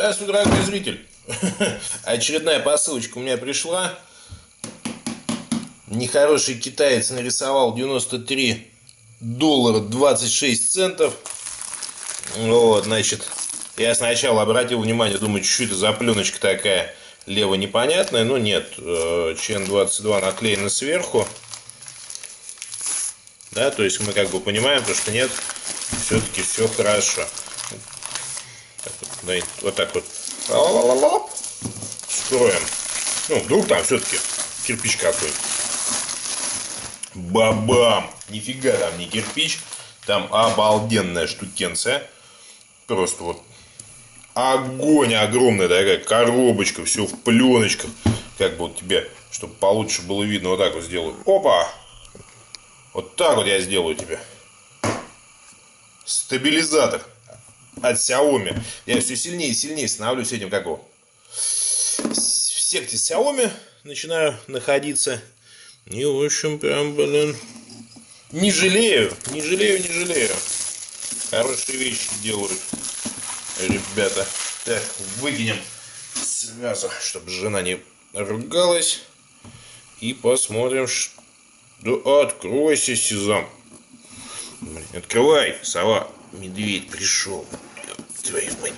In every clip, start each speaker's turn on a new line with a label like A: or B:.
A: Здравствуй, дорогой зритель. Очередная посылочка у меня пришла. Нехороший китаец нарисовал 93 доллара 26 центов. Вот, значит, я сначала обратил внимание, думаю, что это за пленочка такая лево непонятная, но нет, э, член 22 наклеено сверху. Да, то есть мы как бы понимаем, то, что нет, все-таки все хорошо. Да, вот так вот строим. Ну, вдруг там все-таки кирпич какой. Бабам! Нифига там не кирпич. Там обалденная штукенция. Просто вот огонь огромная такая коробочка, все в пленочках. Как бы вот тебе, чтобы получше было видно, вот так вот сделаю. Опа! Вот так вот я сделаю тебе. Стабилизатор от Xiaomi. Я все сильнее и сильнее становлюсь этим как его. В секте Xiaomi начинаю находиться. И, в общем, прям, блин, не жалею, не жалею, не жалею. Хорошие вещи делают ребята. Так, выкинем сразу, чтобы жена не ругалась. И посмотрим, что... Да откройся, Сезам. Открывай, сова. Медведь пришел. Твою мать,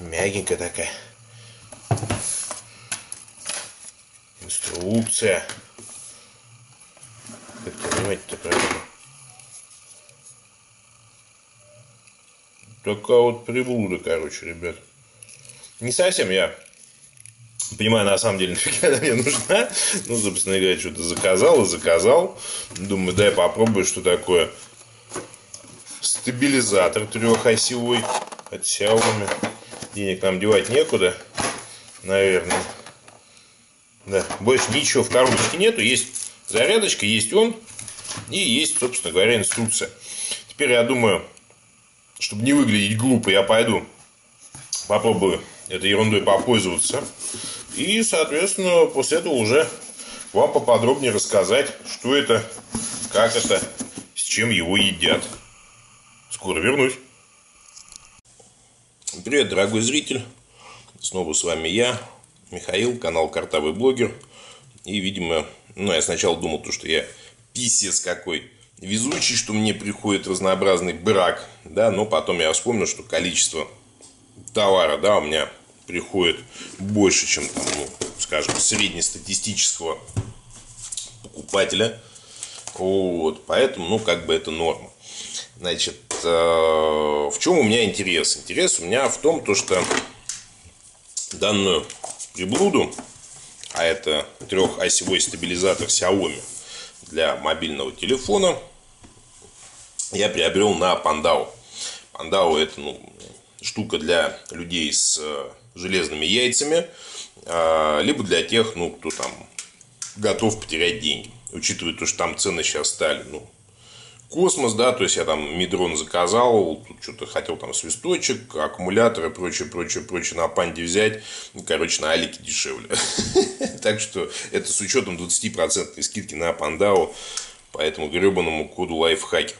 A: Мягенькая такая. Инструкция. Как понимать-то правильно? Такая вот приблуда, короче, ребят. Не совсем я понимаю, на самом деле, нафига она мне нужна. Ну, собственно говоря, что-то заказал и заказал. Думаю, дай попробую, что такое стабилизатор трехосевой от Xiaomi. Денег нам девать некуда, наверное. Да, больше ничего в коробочке нету. Есть зарядочка, есть он и есть, собственно говоря, инструкция. Теперь я думаю, чтобы не выглядеть глупо, я пойду попробую этой ерундой попользоваться. И, соответственно, после этого уже вам поподробнее рассказать, что это, как это, с чем его едят. Скоро вернусь. Привет, дорогой зритель. Снова с вами я, Михаил, канал Картавый блогер. И, видимо, ну, я сначала думал, то, что я писец какой везучий, что мне приходит разнообразный брак, да, но потом я вспомнил, что количество товара, да, у меня приходит больше, чем там, ну, скажем, среднестатистического покупателя. Вот, поэтому, ну, как бы это норма. Значит, э, в чем у меня интерес? Интерес у меня в том, то, что данную приблуду, а это трехосевой стабилизатор Xiaomi для мобильного телефона, я приобрел на Pandao. Pandao это ну, штука для людей с э, железными яйцами, а, либо для тех, ну, кто там готов потерять деньги. Учитывая то, что там цены сейчас стали, ну, космос, да, то есть я там Мидрон заказал, тут что-то хотел там свисточек, аккумуляторы, прочее, прочее, прочее на панде взять, короче, на Алике дешевле. Так что это с учетом 20% скидки на Пандау по этому гребаному коду лайфхаки.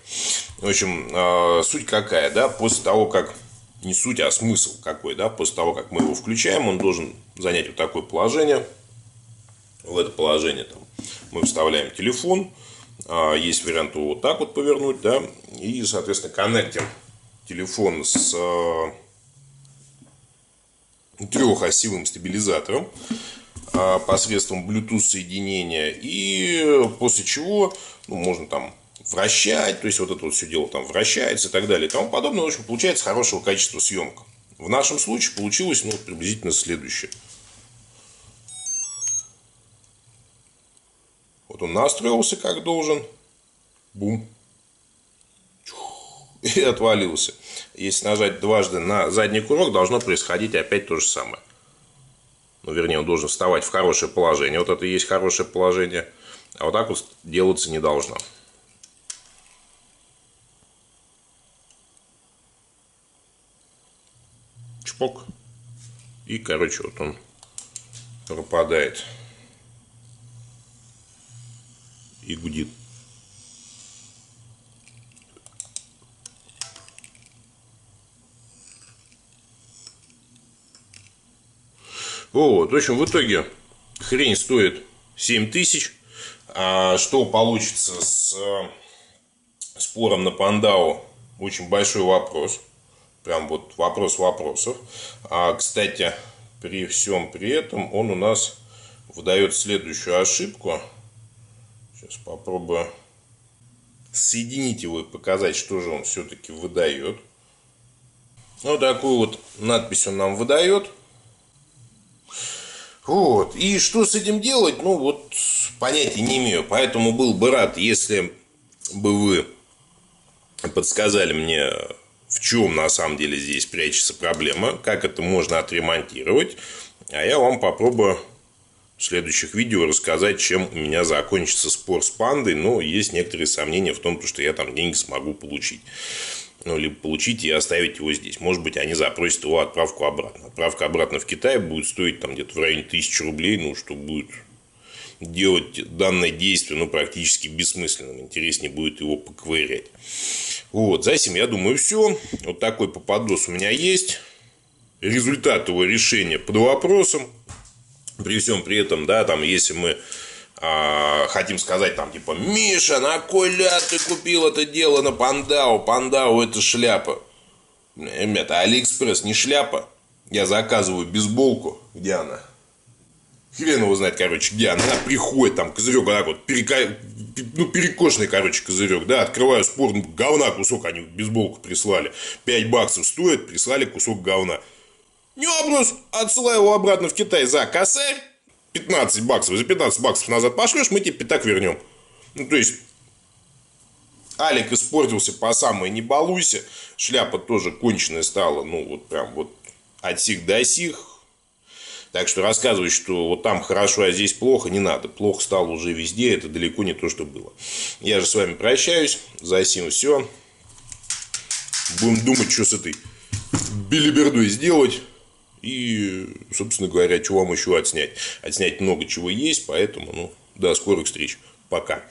A: В общем, а, суть какая, да, после того, как не суть, а смысл какой, да, после того, как мы его включаем, он должен занять вот такое положение. В это положение там, мы вставляем телефон, а, есть вариант его вот так вот повернуть, да, и, соответственно, коннектим телефон с а, трехосевым стабилизатором а, посредством Bluetooth соединения, и после чего ну, можно там вращать, то есть вот это вот все дело там вращается и так далее и тому подобное. В общем, получается хорошего качества съемка. В нашем случае получилось ну, приблизительно следующее. Вот он настроился как должен. Бум. И отвалился. Если нажать дважды на задний курок, должно происходить опять то же самое. Ну, вернее, он должен вставать в хорошее положение. Вот это и есть хорошее положение. А вот так вот делаться не должно. шнурок. И, короче, вот он пропадает. И гудит. Вот, в общем, в итоге хрень стоит 7000. А что получится э, с спором на Пандау, очень большой вопрос. Прям вот вопрос вопросов. А, кстати, при всем при этом он у нас выдает следующую ошибку. Сейчас попробую соединить его и показать, что же он все-таки выдает. Вот такую вот надпись он нам выдает. Вот. И что с этим делать? Ну, вот понятия не имею. Поэтому был бы рад, если бы вы подсказали мне, в чем на самом деле здесь прячется проблема, как это можно отремонтировать. А я вам попробую в следующих видео рассказать, чем у меня закончится спор с пандой, но есть некоторые сомнения в том, что я там деньги смогу получить. Ну, либо получить и оставить его здесь. Может быть, они запросят его отправку обратно. Отправка обратно в Китай будет стоить там где-то в районе тысячи рублей, ну, что будет делать данное действие, ну, практически бессмысленным. Интереснее будет его поковырять. Вот, за этим, я думаю, все. Вот такой попадос у меня есть. Результат его решения под вопросом. При всем при этом, да, там, если мы а, хотим сказать, там, типа, Миша, на кой ляд ты купил это дело на Pandao? Pandao это шляпа. Ребята, Алиэкспресс не шляпа. Я заказываю бейсболку. Где она? Хрен его знает, короче, где она. Она приходит, там, козырек, вот так вот, перека... ну, перекошенный, короче, козырек, да, открываю спор, ну, говна кусок, они бейсболку прислали. 5 баксов стоит, прислали кусок говна. Не вопрос, отсылаю его обратно в Китай за косарь, 15 баксов, за 15 баксов назад пошлешь, мы тебе пятак вернем. Ну, то есть, Алик испортился по самой не балуйся, шляпа тоже конченая стала, ну, вот прям вот от сих до сих, так что рассказывать, что вот там хорошо, а здесь плохо, не надо. Плохо стало уже везде, это далеко не то, что было. Я же с вами прощаюсь. За сим все. Будем думать, что с этой билибердой сделать. И, собственно говоря, что вам еще отснять. Отснять много чего есть, поэтому, ну, до скорых встреч. Пока.